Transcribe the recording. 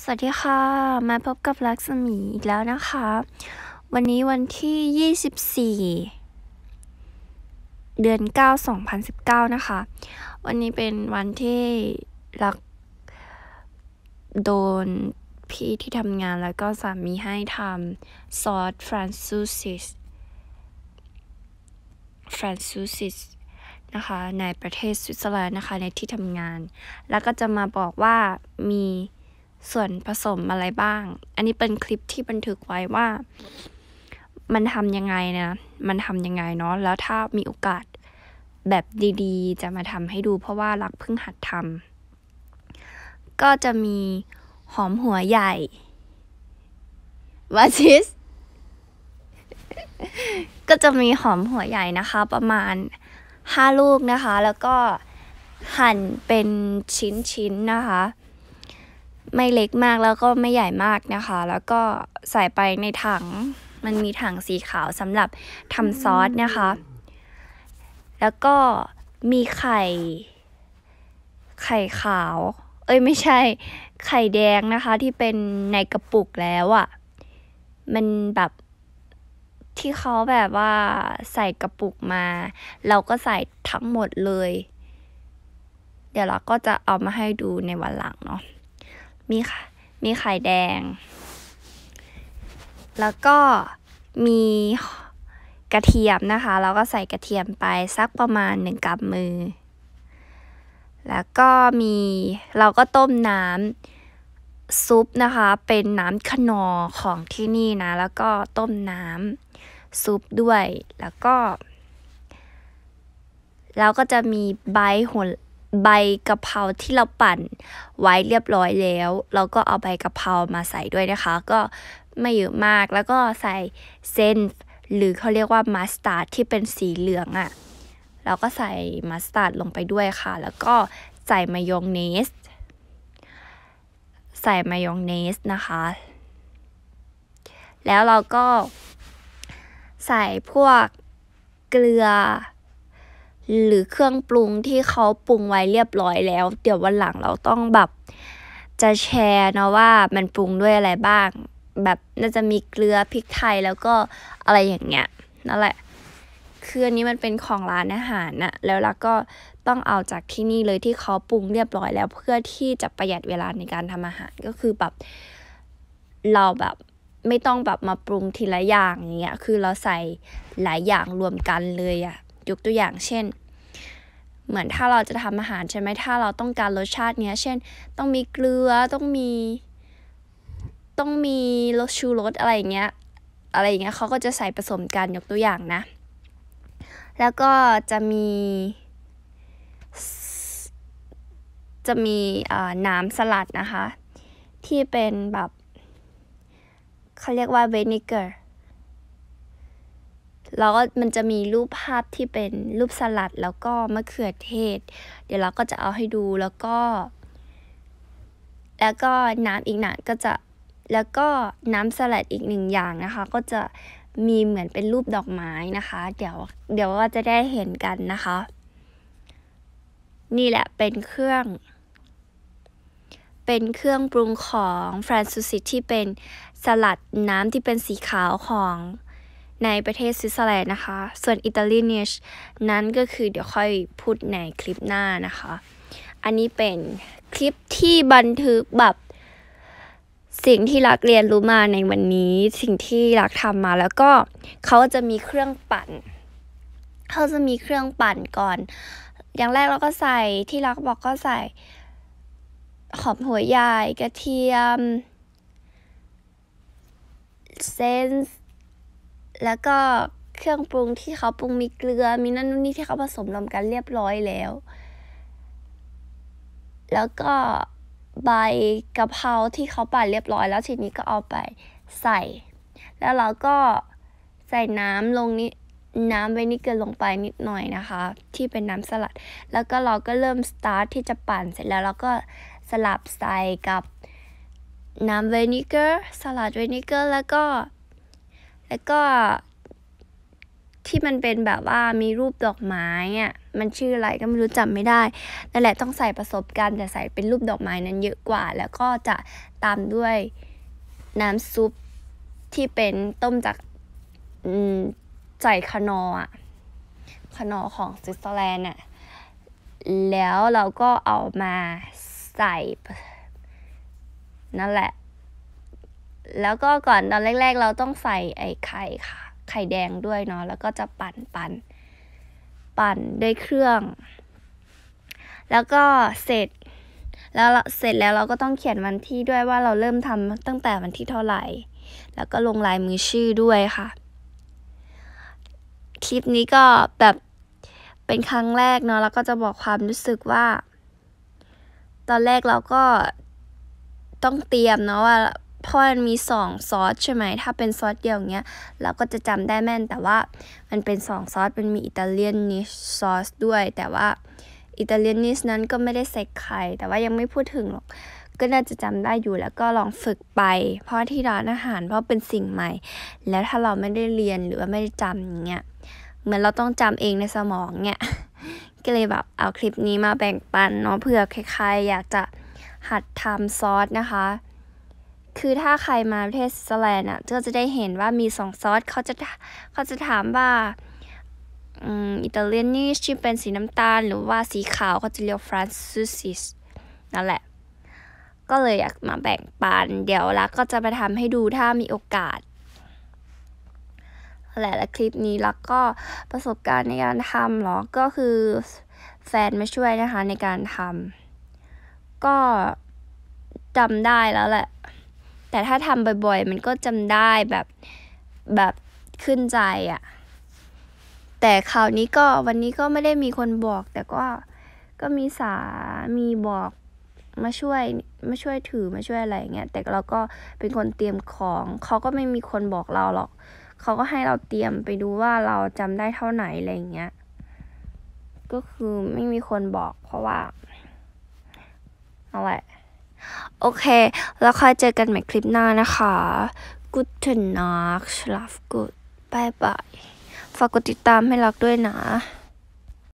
สวัสดีค่ะ มาพบกับลักษมีอีกแล้วนะคะ วันนี้วันที่ 24 เดือน 9 2019 นะคะ วันนี้เป็นวันที่รักโดนพี่ที่ทำงานแล้วก็สามีให้ทำซอสฟรานซูซิสฟรานซูซิสนะคะในประเทศสวิตเซอร์แลนด์นะคะในที่ทำงาน แล้วก็จะมาบอกว่ามี ส่วนผสมอะไรบ้าง อันนี้เป็นคลิปที่บันทึกไว้ว่า มันทำยังไงนะ มันทำยังไงเนาะ แล้วถ้ามีโอกาสแบบดีๆ จะมาทำให้ดูเพราะว่ารักเพิ่งหัดทำ ก็จะมีหอมหัวใหญ่วาชิส ก็จะมีหอมหัวใหญ่นะคะ ประมาณห้าลูกนะคะ แล้วก็หั่นเป็นชิ้นๆนะคะ ไม่เล็กมากแล้วก็ไม่ใหญ่มากนะคะ แล้วก็ใส่ไปในถัง มันมีถังสีขาวสำหรับทำซอสนะคะ แล้วก็มีไข่ ไข่ขาว เอ้ยไม่ใช่ ไข่แดงนะคะ ที่เป็นในกระปุกแล้วอะ่ะ มันแบบที่เขาแบบว่าใส่กระปุกมา เราก็ใส่ทั้งหมดเลย เดี๋ยวเราก็จะเอามาให้ดูในวันหลังเนาะ มีมีไข่แดง แล้วก็มีกระเทียมนะคะ เราก็ใส่กระเทียมไปสักประมาณหนึ่งกำมือ แล้วก็มีเราก็ต้มน้ำซุปนะคะ เป็นน้ำขนอของที่นี่นะ แล้วก็ต้มน้ำซุปด้วย แล้วก็ แล้วก็จะมีใบหัว ใบกะเพราที่เราปั่นไว้เรียบร้อยแล้ว เราก็เอาใบกะเพรามาใส่ด้วยนะคะ ก็ไม่เยอะมากแล้วก็ใส่เส้นหรือเขาเรียกว่ามัสตาร์ดที่เป็นสีเหลืองอะ่ะเราก็ใส่มัสตาร์ดลงไปด้วยค่ะ แล้วก็ใส่มายองเนส ใส่มายองเนสนะคะ แล้วเราก็ใส่พวกเกลือ หรือเครื่องปรุงที่เขาปรุงไว้เรียบร้อยแล้ว เดี๋ยววันหลังเราต้องแบบจะแชร์นะว่ามันปรุงด้วยอะไรบ้าง แบบน่าจะมีเกลือพริกไทยแล้วก็อะไรอย่างเงี้ยนั่นแหละคืออันนี้มันเป็นของร้านอาหารนะแล้วเราก็ต้องเอาจากที่นี่เลยที่เขาปรุงเรียบร้อยแล้ว เพื่อที่จะประหยัดเวลาในการทำอาหารก็คือแบบเราแบบไม่ต้องแบบมาปรุงทีละอย่างอย่างเงี้ยคือเราใส่หลายอย่างรวมกันเลยอะ ยกตัวอย่างเช่น เหมือนถ้าเราจะทำอาหารใช่ไหมถ้าเราต้องการรสชาติเนี้ย เช่น ต้องมีเกลือต้องมี ต้องมีรสชูรสอะไรอย่างเงี้ยอะไรอย่างเงี้ยเขาก็จะใส่ผสมกันยกตัวอย่างนะ แล้วก็จะมีจะมีน้ำสลัดนะคะ ที่เป็นแบบเขาเรียกว่าเวนิเกอร์ แล้วก็มันจะมีรูปภาพที่เป็นรูปสลัดแล้วก็มะเขือเทศ เดี๋ยวเราก็จะเอาให้ดูแล้วก็ แล้วก็น้ำอีกหนักก็จะแล้วก็น้ำสลัดอีกหนึ่งอย่างนะคะ ก็จะมีเหมือนเป็นรูปดอกไม้นะคะ เดี๋ยวเดี๋ยวก็จะได้เห็นกันนะคะ นี่แหละเป็นเครื่อง เป็นเครื่องปรุงของฟรานซูซิที่เป็นสลัดน้ำที่เป็นสีขาวของ ในประเทศสวิตเซอร์แลนด์นะคะ ส่วนอิตาลีเนชนั้นก็คือเดี๋ยวค่อยพูดในคลิปหน้านะคะ อันนี้เป็นคลิปที่บันทึกแบบสิ่งที่รักเรียนรู้มาในวันนี้ สิ่งที่รักทำมาแล้วก็เขาจะมีเครื่องปั่น เขาจะมีเครื่องปั่นก่อน อย่างแรกเราก็ใส่ที่รักบอกก็ใส่หอมหัวใหญ่กระเทียมเซนส์ แล้วก็เครื่องปรุงที่เขาปรุงมีเกลือ มีนั่นนู่นนี่ที่เขาผสมรวมกันเรียบร้อยแล้ว แล้วก็ใบกะเพราที่เขาปั่นเรียบร้อย แล้วทีนี้ก็เอาไปใส่ แล้วเราก็ใส่น้ำลงนี้น้ำไว้นี่เกินลงไปนิดหน่อยนะคะ ที่เป็นน้ำสลัด แล้วก็เราก็เริ่มสตาร์ทที่จะปั่นเสร็จแล้วเราก็สลับใส่กับน้ำ vinegar สลัด vinegar แล้วก็ แล้วก็ที่มันเป็นแบบว่ามีรูปดอกไม้อะ มันชื่ออะไรก็ไม่รู้จำไม่ได้ นั่นแหละต้องใส่ประสบการณ์แต่ใส่เป็นรูปดอกไม้นั้นเยอะกว่า แล้วก็จะตามด้วยน้ำซุปที่เป็นต้มจากใส่คนออะคนอของสวิตเซอร์แลนด์อะ แล้วเราก็เอามาใส่นั่นแหละ แล้วก็ก่อนตอนแรก ๆ เราต้องใส่ไอ้ไข่ค่ะ ไข่แดงด้วยเนาะแล้วก็จะปั่นปั่นปั่นด้วยเครื่อง แล้วก็เสร็จ แล้วเสร็จแล้วเราก็ต้องเขียนวันที่ด้วยว่าเราเริ่มทำตั้งแต่วันที่เท่าไหร่ แล้วก็ลงลายมือชื่อด้วยค่ะ คลิปนี้ก็แบบเป็นครั้งแรกเนาะแล้วก็จะบอกความรู้สึกว่า ตอนแรกเราก็ต้องเตรียมเนาะว่า พราะมันมีสองซอสใช่ไหมถ้าเป็นซอสเดียวอย่างเงี้ยเราก็จะจำได้แม่นแต่ว่ามันเป็นสองซอสมันมีอิตาเลียนนิชซอสด้วย แต่ว่าอิตาเลียนนิชนั้นก็ไม่ได้ใส่ไข่แต่ว่ายังไม่พูดถึงหรอกก็น่าจะจำได้อยู่แล้วก็ลองฝึกไป เพราะที่ร้านอาหารเพราะเป็นสิ่งใหม่ แล้วถ้าเราไม่ได้เรียนหรือว่าไม่ได้จำอย่างเงี้ยเหมือนเราต้องจำเองในสมองเนี่ยก็เลยแบบเอาคลิปนี้มาแบ่งปันเนาะเผื่อใครๆอยากจะหัดทำซอสนะคะ คือถ้าใครมาประเทศสแลนด์อะก็จะได้เห็นว่ามีสองซอสเขาจะเขาจะถามว่าอิตาเลียนนี่ชื่อเป็นสีน้ำตาล หรือว่าสีขาวเขาจะเรียกฟรานซิสนั่นแหละ ก็เลยอยากมาแบ่งปัน เดี๋ยวลักก็จะไปทำให้ดูถ้ามีโอกาสแหละและคลิปนี้ล้วก็ประสบการณ์ในการทำหรอ ก็คือแฟนมาช่วยนะคะในการทำก็จำได้แล้วแหละ แต่ถ้าทำบ่อยๆ มันก็จำได้แบบแบบขึ้นใจอะ่ะ แต่คราวนี้ก็วันนี้ก็ไม่ได้มีคนบอก แต่ก็ก็มีสามีบอกมาช่วยมาช่วยถือมาช่วยอะไรเงี้ยแต่เราก็เป็นคนเตรียมของเขาก็ไม่มีคนบอกเราหรอกเขาก็ให้เราเตรียมไปดูว่าเราจำได้เท่าไหนอะไรเงี้ยก็คือไม่มีคนบอกเพราะว่าเอาแหละ โอเค แล้วค่อยเจอกันใหม่คลิปหน้านะคะ Good to n o c k love good bye bye ฝากกดติดตามให้รักด้วยนะ